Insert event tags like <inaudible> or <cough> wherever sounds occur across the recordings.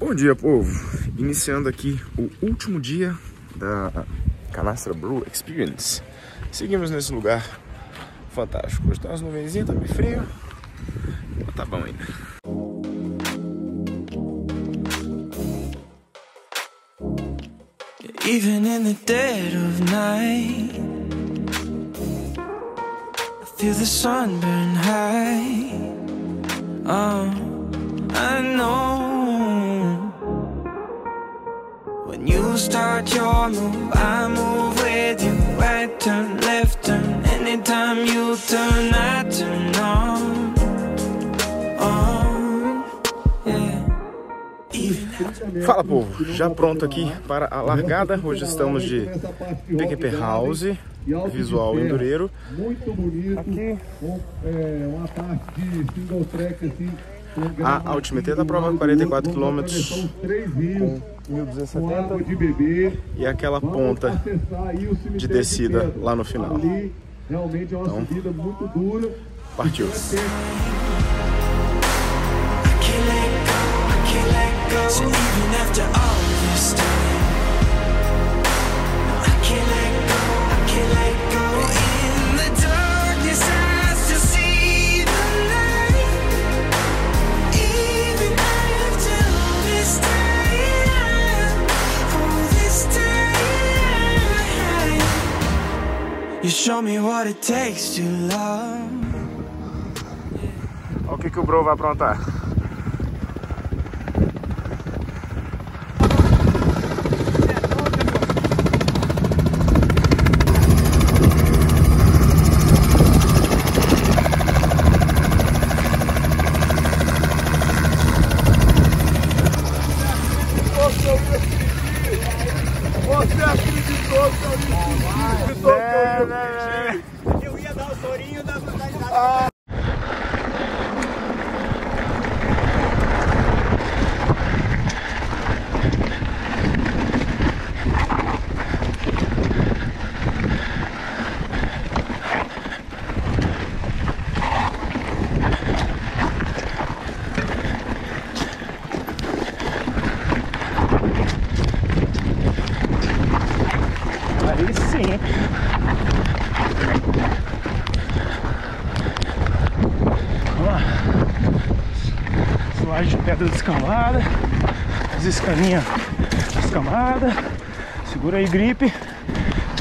Bom dia, povo! Iniciando aqui o último dia da Canastra Brew Experience. Seguimos nesse lugar fantástico. Hoje tá umas nuvenzinhas, tá meio frio, mas tá bom ainda. Even in the dead of night, I feel the sun burn high. Oh, start your move, I move with you. Right turn, left turn. Anytime you turn, I turn on. Yeah. Fala, povo! Já pronto aqui para a largada. Hoje estamos de PQP House, visual endureiro. Muito bonito. Aqui Com, é, uma parte de single track assim. com A altimetria da prova, 44 km São três rios com com água 1170 de beber. e aquela ponta de descida lá no final. Ali realmente é uma Então, subida muito dura. Partiu! So even after all this time, show me what it takes to love. Olha o que, que o Bro vai aprontar. Você acreditou que eu É, né, Eu ia dar o sorinho da da- Aí sim. Vamos lá. Suagem As escaninhas descamadas. Segura aí, gripe.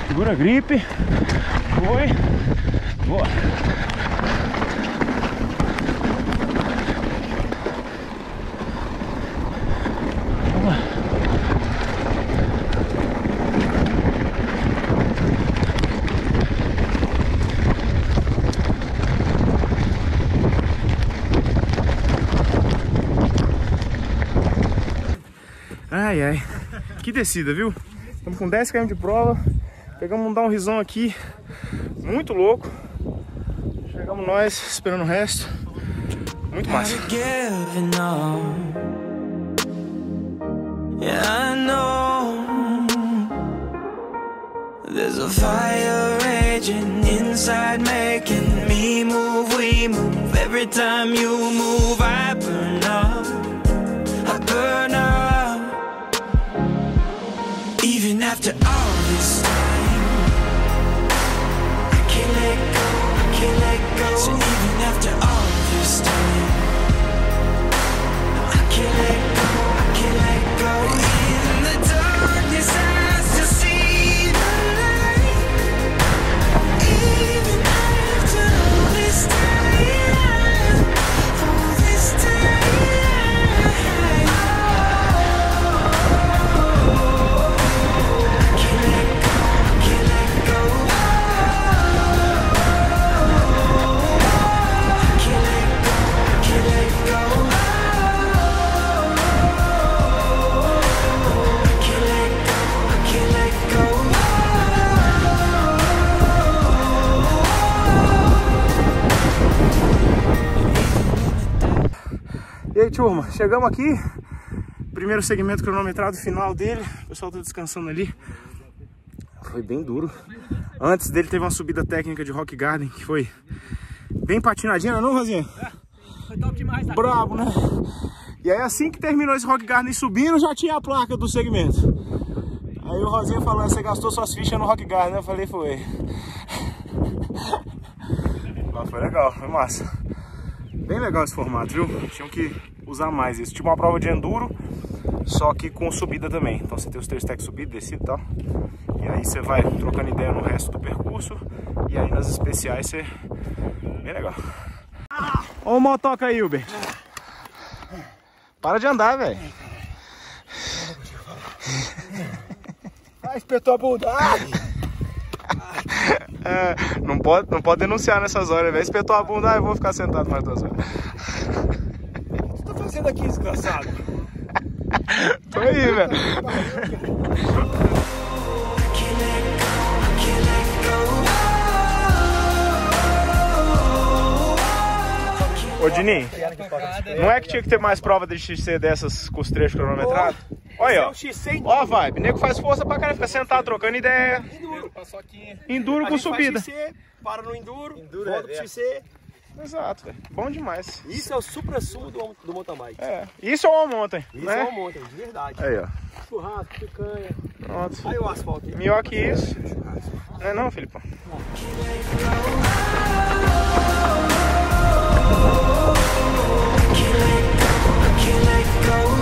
Segura a gripe. Foi. Boa. Vamos lá. Ai, ai. Que descida, viu? Estamos com 10 km de prova. Pegamos um downhillzão aqui. Muito louco. Chegamos nós, esperando o resto. Muito massa. Yeah, I know there's a fire raging inside, making me move. We move every time you move. I after all this time, I can't let go, I can't let go. So even after all this time. Chegamos aqui. Primeiro segmento cronometrado final dele. O pessoal tá descansando ali. Foi bem duro. Antes dele teve uma subida técnica de Rock Garden que foi bem patinadinha, não, é não Rosinha? Foi top demais. tá? Brabo, né? E aí assim que terminou esse Rock Garden subindo, já tinha a placa do segmento. Aí o Rosinha falou, você gastou suas fichas no Rock Garden, eu falei, foi. <laughs> Mas foi legal, foi massa. Bem legal esse formato, viu? Tinham que usar mais isso. Tipo uma prova de enduro, só que com subida também. Então você tem os três stacks subida, descida e tal. E aí você vai trocando ideia no resto do percurso. E aí nas especiais você... Bem legal. Ó o motoca aí, Uber. Para de andar, velho. Ah, espetou a bunda. <laughs> É, não, pode, não pode denunciar nessas horas, velho. Espetou a bunda, ah, eu vou ficar sentado mais duas horas. O fazendo aqui, desgraçado? <laughs> Tô aí, velho. Ô, Dininho, não é que tinha que ter mais prova de XC dessas com os trechos cronometrados? Olha aí, É ó. o X100 Ó a vibe, nego faz força pra cara, fica sentado trocando ideia. Enduro. Enduro com subida. Para no Enduro, é volta pro XC. Exato, velho. Bom demais. Isso é o supra-sumo do, do mountain bike. É. Isso é uma mountain, Isso né? é uma mountain, de verdade. Aí, ó. Churrasco, picanha. Pronto. Aí o asfalto aí. Melhor que isso. Não é não, Filipão? in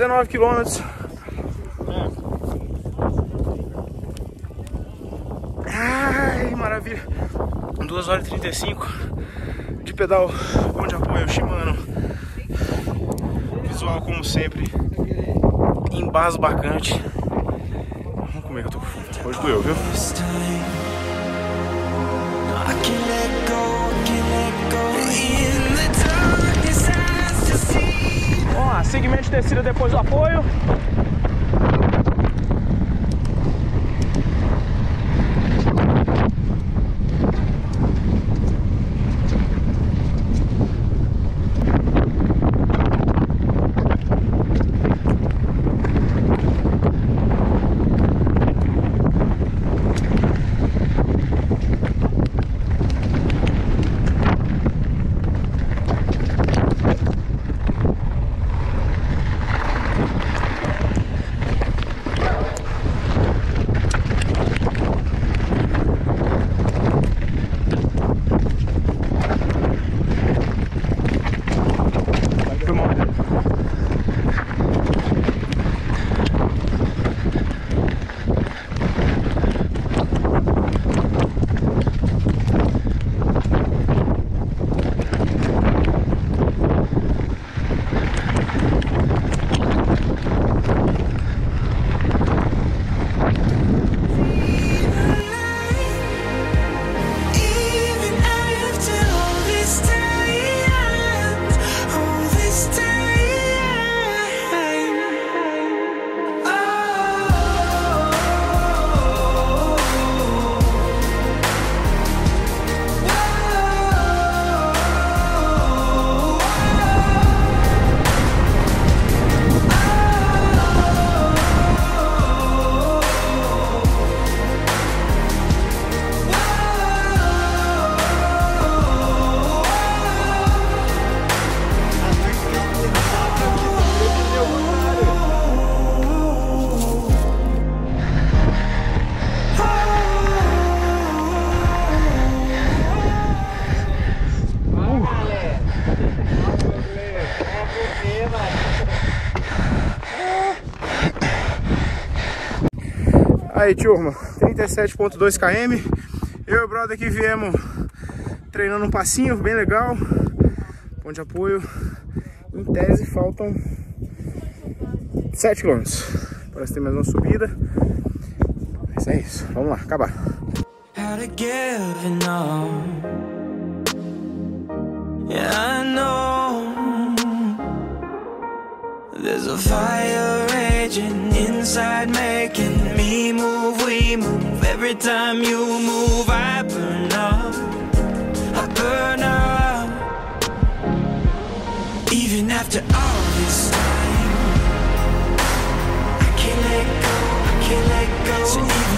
19 quilômetros. Ai, maravilha. 2 horas e 35 de pedal bom de apoio Shimano. Visual como sempre. Embasbacante. Vamos comer que eu tô. Hoje doeu, viu? time. I can't let go, I can't let go. In the still see. Vamos lá, segmento de descida depois do apoio. Aí, turma, 37.2 km. Eu e o brother aqui viemos treinando um passinho bem legal. Ponto de apoio. Em tese, faltam 7 km. Parece tem mais uma subida. Mas é isso, vamos lá, acabar. how there's a fire raging inside, making me move. We move every time you move. I burn up, I burn up. Even after all this time, I can't let go, I can't let go. So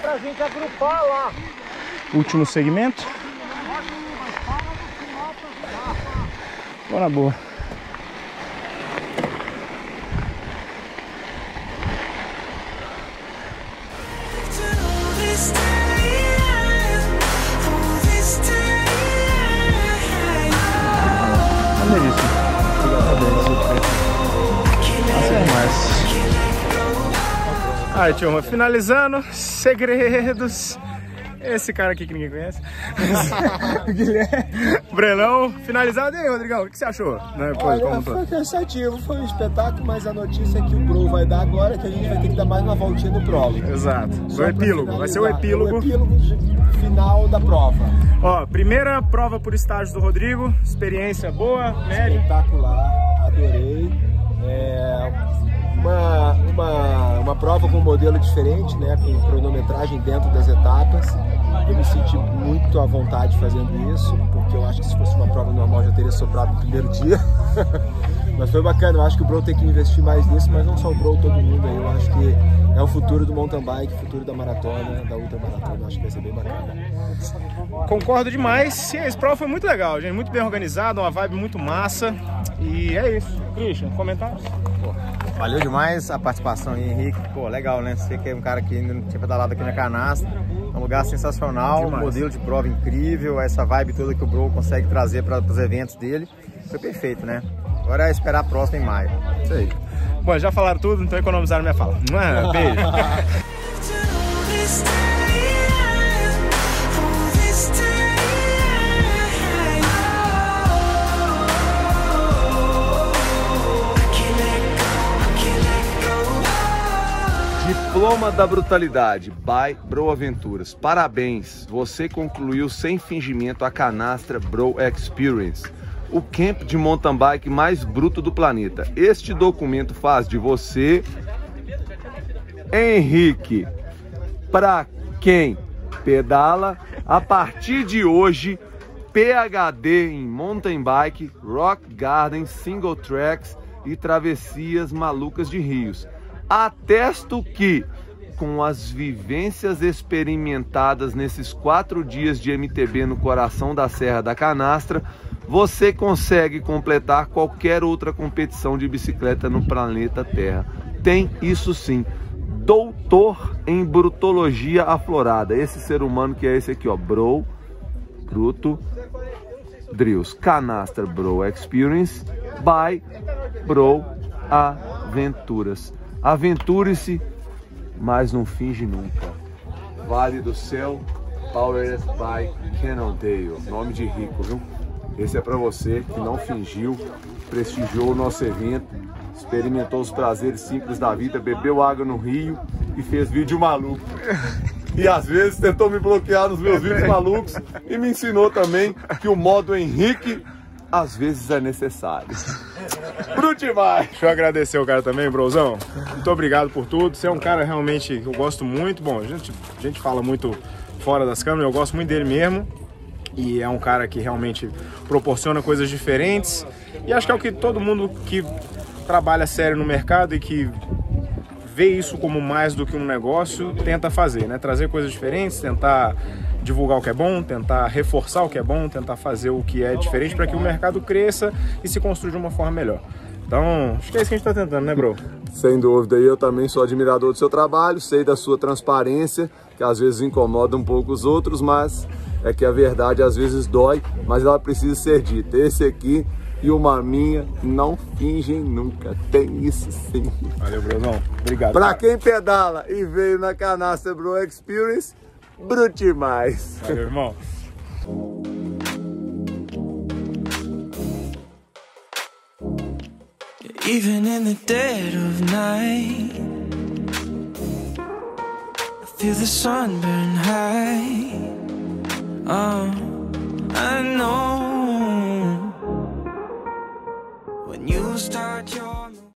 pra gente agrupar lá. Último segmento. Bora boa. Aí, turma, finalizando, segredos. Esse cara aqui que ninguém conhece. <laughs> Guilherme, Brenão, finalizado. E aí, Rodrigão, o que você achou? Né, Olha, como foi cansativo, foi um espetáculo, mas a notícia é que o Bro vai dar agora é que a gente vai ter que dar mais uma voltinha no prova. Exato. Só O epílogo, vai ser o epílogo. O epílogo de- final da prova. Ó, primeira prova por estágio do Rodrigo, experiência boa, média. Espetacular, prova com um modelo diferente, né? Com cronometragem dentro das etapas. Eu me senti muito à vontade fazendo isso, porque eu acho que se fosse uma prova normal já teria sobrado no primeiro <laughs> dia. mas foi bacana, eu acho que o Bro tem que investir mais nisso, mas não só o Bro, todo mundo aí. Eu acho que é o futuro do mountain bike, o futuro da maratona, da ultramaratona. Eu acho que vai ser bem bacana. Concordo demais. E esse prova foi muito legal, gente. Muito bem organizado, uma vibe muito massa. E é isso. Christian, comentários? Valeu demais a participação aí, Henrique. Pô, legal, né? Você que é um cara que ainda não tinha pedalado aqui na canastra. É um lugar sensacional, Demais. um modelo de prova incrível, essa vibe toda que o Bro consegue trazer para os eventos dele. Foi perfeito, né? Agora é esperar a próxima em maio. Isso aí. Bom, já falaram tudo, então economizaram minha fala. <laughs> Beijo. <laughs> Diploma da Brutalidade by Bro Aventuras. Parabéns, você concluiu sem fingimento a canastra Bro Experience, o camp de mountain bike mais bruto do planeta. Este documento faz de você, Henrique, para quem pedala, a partir de hoje, PhD em mountain bike, rock garden, single tracks e travessias malucas de rios. Atesto que, com as vivências experimentadas nesses quatro dias de MTB no coração da Serra da Canastra, você consegue completar qualquer outra competição de bicicleta no planeta Terra. Tem isso sim. Doutor em Brutologia Aflorada. Esse ser humano que é esse aqui, ó. Bro, Bruto, Drills. Canastra Bro Experience by Bro Aventuras. Aventure-se, mas não finge nunca. Vale do Céu, Powered by Cannondale. Nome de rico, viu? Esse é para você que não fingiu, prestigiou o nosso evento, experimentou os prazeres simples da vida, bebeu água no rio e fez vídeo maluco. E às vezes tentou me bloquear nos meus vídeos malucos e me ensinou também que o modo Henrique às vezes é necessário. <laughs> Bruto demais! Deixa eu agradecer o cara também, brozão. Muito obrigado por tudo. Você é um cara realmente que eu gosto muito. Bom, a gente, a gente fala muito fora das câmeras, eu gosto muito dele mesmo. E é um cara que realmente proporciona coisas diferentes. E acho que é o que todo mundo que trabalha sério no mercado e que vê isso como mais do que um negócio tenta fazer, né? Trazer coisas diferentes, tentar divulgar o que é bom, tentar reforçar o que é bom, tentar fazer o que é diferente para que o mercado cresça e se construa de uma forma melhor. Então, acho que é isso que a gente tá tentando, né, bro? Sem dúvida, eu também sou admirador do seu trabalho, sei da sua transparência, que às vezes incomoda um pouco os outros, mas é que a verdade às vezes dói, mas ela precisa ser dita. Esse aqui e o Maminha não fingem nunca, tem isso sim. Valeu, brozão. Obrigado. Pra cara. quem pedala e veio na canastra Bro Experience, bruto demais. Valeu, irmão. Even in the dead of night, I Feel the sun burn high. Oh, I know you start your